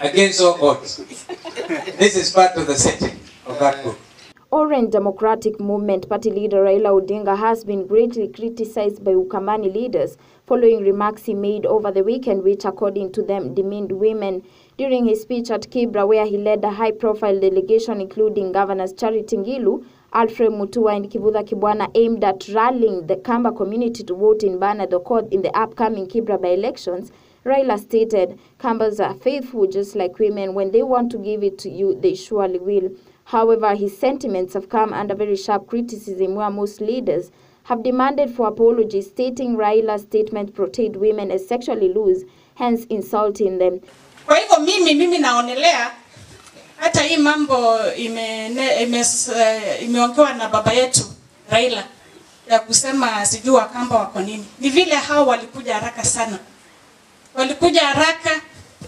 against all odds. this is part of the setting of that book. Orange Democratic Movement Party leader Raila Odinga has been greatly criticized by Ukamani leaders following remarks he made over the weekend, which, according to them, demeaned women. During his speech at Kibra, where he led a high-profile delegation including Governors Charity Ngilu, Alfred Mutua, and Kivutha Kibwana, aimed at rallying the Kamba community to vote in Bana Dokot in the upcoming Kibra by-elections, Raila stated, Kambas are faithful just like women. When they want to give it to you, they surely will. However, his sentiments have come under very sharp criticism where most leaders have demanded for apologies, stating Raila's statement portrayed women as sexually loose, hence insulting them. Kwa hivyo mimi mimi naonelea hata hii mambo imeongewa ime, ime na baba yetu Raila ya kusema sijui Wakamba wako nini, ni vile hao walikuja haraka sana, walikuja haraka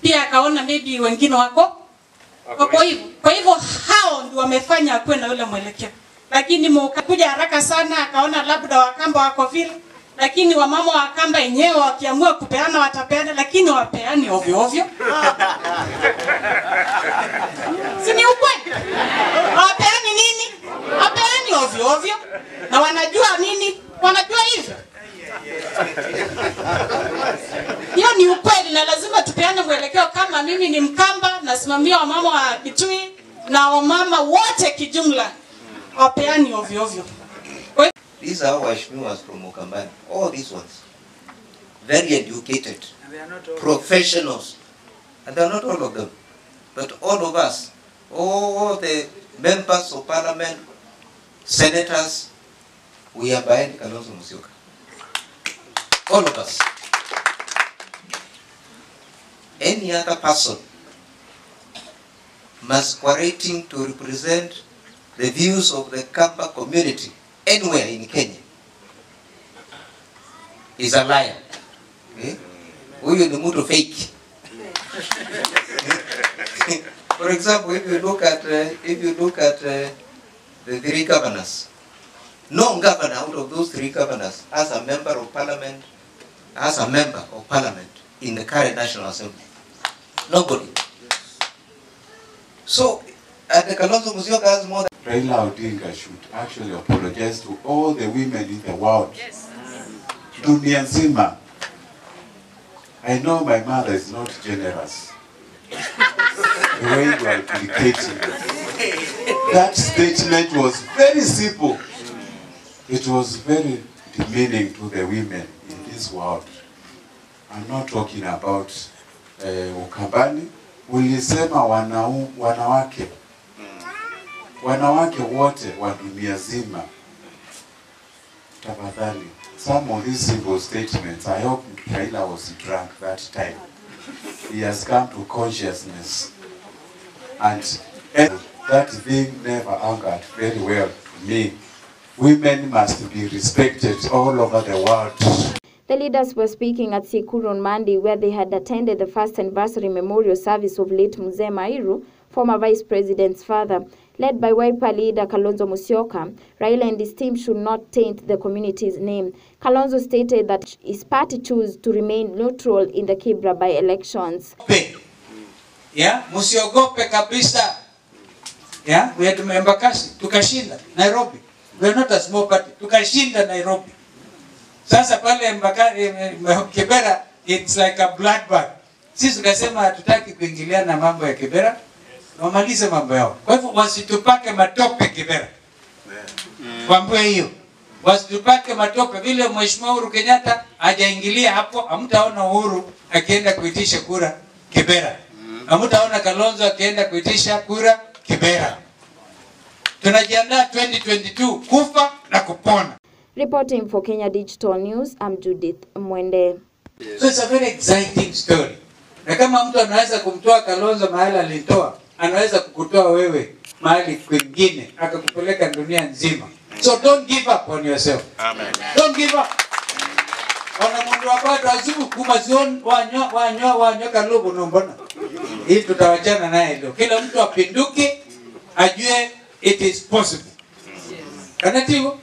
pia, akaona maybe wengine wako wako hivyo. Kwa hivyo hao ndio wamefanya akuwe na yule mwelekeo, lakini mkakuja haraka sana, akaona labda Wakamba wako vile, lakini wamama wa Kamba wenyewe wakiamua kupeana watapeana, lakini wapeani ovyo ovyo. si ni ukweli? Wapeani nini? Wapeani ovyo ovyo, na wanajua nini? Wanajua hivyo. Hiyo ni ukweli, na lazima tupeane Kama mimi ni Mkamba, nasimamia wamama wa Kitui na wamama wote kijumla, wapeani ovyo ovyo. These are waheshimiwas from Mkambani, All these ones. Very educated. Professionals. And they are not all of them. But all of us. All the members of parliament, senators, we are behind Kalonzo Musyoka. All of us. Any other person masquerading to represent the views of the Kamba community anywhere in Kenya is a liar. Eh? Huyu ni mtu fake. For example, if you look at uh, if you look at uh, the three governors, no governor out of those three governors as a member of parliament, as a member of parliament in the current National Assembly. Nobody. So, and the Kalonzo Musyoka has more than Raila Odinga should actually apologize to all the women in the world. Dunia nzima. I know my mother is not generous. The way you are implicating. That statement was very simple. It was very demeaning to the women in this world. I'm not talking about uh, Ukambani. Ulisema wanau, wanawake wanawake wote wa dunia zima, tafadhali, some of these simple statements, I hope Raila was drunk that time. He has come to consciousness. And and that thing never angered very well to me. Women must be respected all over the world. The leaders were speaking at Sikuru on Monday, where they had attended the first anniversary memorial service of late Mzee Mairu, former vice president's father. Led by Wiper leader Kalonzo Musyoka, Raila and his team should not taint the community's name. Kalonzo stated that his party chose to remain neutral in the Kibra by-elections. Yeah, msiogope kabisa. Yeah, we had Embakasi tukashinda Nairobi. We not a small party. Tukashinda Nairobi. Sasa pale Embakasi Kibera it's like a bloodbath. Sisi tukasema hatutaki kuingilia na mambo ya Kibera. Wamalize mambo yao. Kwa hivyo wasitupake matope Kibera. Kwambie hiyo. Wasitupake matope vile Mheshimiwa Uhuru Kenyatta hajaingilia hapo, hamtaona Uhuru akienda kuitisha kura Kibera. Hamtaona Kalonzo akienda kuitisha kura Kibera. Tunajiandaa 2022 kufa na kupona. Reporting for Kenya Digital News, I'm Judith Mwende. So it's a very exciting story. Na kama mtu anaweza kumtoa Kalonzo mahali alitoa, anaweza kukutoa wewe mahali kwingine akakupeleka dunia nzima. So don't give up on yourself. Amen. Don't give up. Ona mundu wabatu azubu kumazion wanyo wanyo wanyo kalubu nombona. Hii tutawachana naye leo. Kila mtu apinduke ajue it is possible. Kanativo?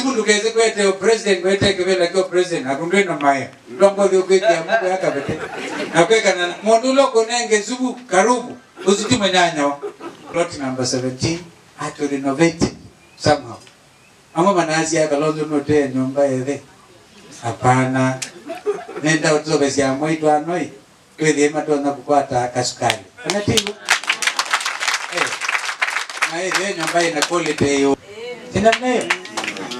Siku ndukeze kwete o president kwete kivela kio president. Akundwe na maya. Ndongo thio ya mungu yakabete na kwekana mundu loko nenge zubu karubu uzitime nyanya plot number 17 had to renovate somehow. Ama manazi akalonzo note ya nyumba ethe hapana. Nenda utobesia mwitu anoi. Kwithie matona kukwata kasukari. Anatibu eh. Na ile nyumba ina quality hiyo. Sina nayo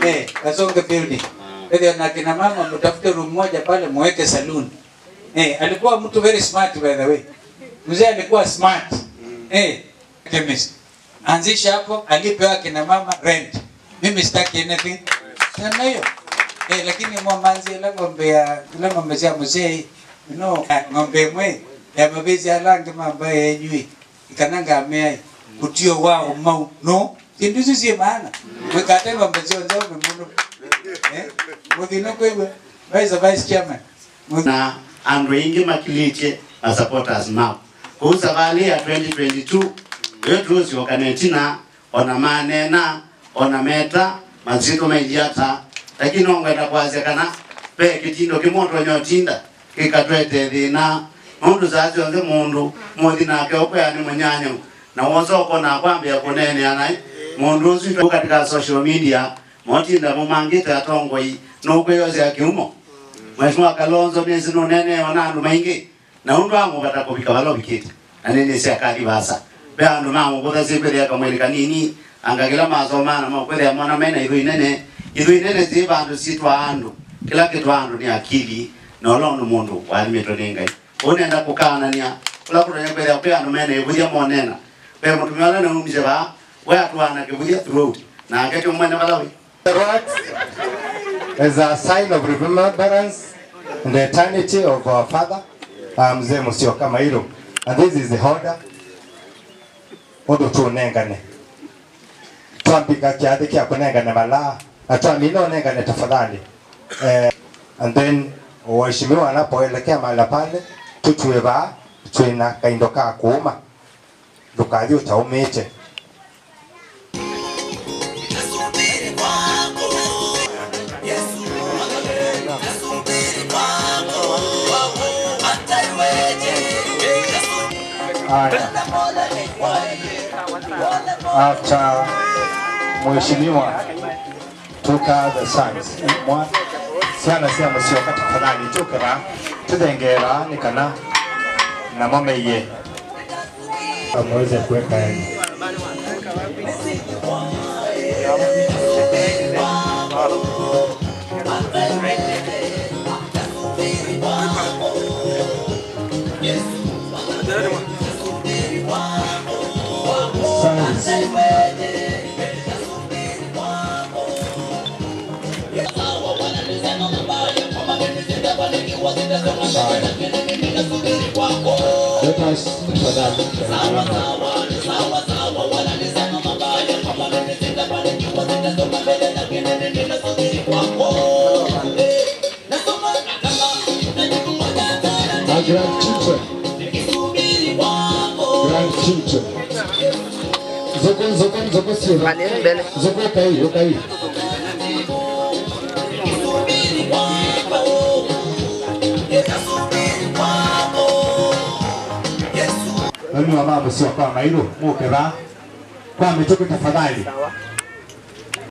eh kasonge building Hivyo na kina mama mtafute room moja pale muweke saloon. Eh, alikuwa mtu very smart by the way. Mzee alikuwa smart. Eh, chemist. Anzisha hapo, alipewa kina mama rent. Mimi sitaki anything. Sana hiyo. Eh, lakini mwamanzi la ng'ombe ya la ng'ombe ya mzee, you know, ng'ombe mwe ya mabezi alange mambaye yejui. Ikananga amea kutio wao mau no. Kindu ciä maana. Mwekate ng'ombe zio ndio må Eh? må kwewe. nä kwä gwe na andå aingä makilitie na supporters savali ya 2022 wetuusioka netina ona manena ona meta mazito maijiata lakini ongwenda kwazia kana pe kitindo kimondo nyotinda kikatwete thina. Nundu zazi onthe mundu muthi nake ukweani munyanyo na wonse ukona kwambia mundu ucio katika social media motinda mumangite atongoi nukwiyosya kiumo. Mheshimiwa Kalonzo nesi nunene wana andu maingi na undu wangu bata kubika walo bikiti na nene sia kali basa. Be andu sibere ya kamweli kanini angagila masoma na makwele ya mwana mena ithu inene ithu inene zi bandu sitwa andu. Kila kitu andu ni akili na olondo mundu walimetwo ni ngai unenda kukanania kula kutonya kwele pe andu mena ibudia monena mwanena. mutumia wala na umise ba we atwana kibudia throughout na akati umwene balawi The rocks is a sign of remembrance and the eternity of our father, uh, Mzee Musyoka Mairo. And this is the order. Odo tunengane. Twambika kiathi kia kunengane malaa na twamina unengane tafadhali. Eh, and then waheshimiwa wanapoelekea mahala pale tutue ba twina kaindo ka kuuma ndukathi utaumite Haya. After Mheshimiwa tuka the sons. Mwa ciana cia sio kati tukira tukara tudengera kana na mama ye amweze kuweka yani. Let us tafadhali Our Zoko, zoko, zoko sio. Zoko kai, kai. Wa mama sio kwa mairu, muke ba. Kwa mituku tafadhali.